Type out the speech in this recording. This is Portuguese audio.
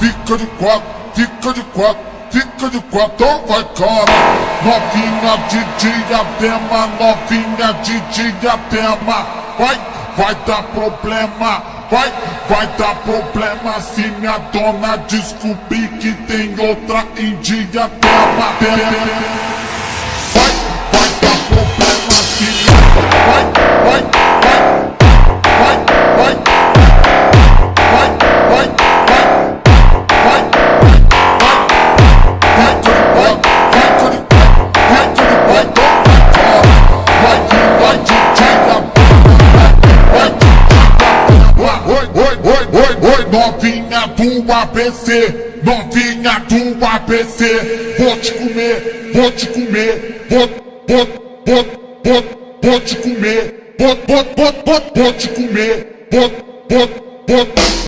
fica de quatro, fica de quatro, fica de quatro, então vai cara. Novinha de diadema, novinha de diadema, vai, vai dar problema, vai, vai dar problema se minha dona descobrir que tem outra em diadema. Novinha do ABC, novinha do ABC, vou te comer, vou te comer, vou, vou, vou, vou, vou te comer, vou, vou, vou, vou, vou te comer, vou, vou, vou,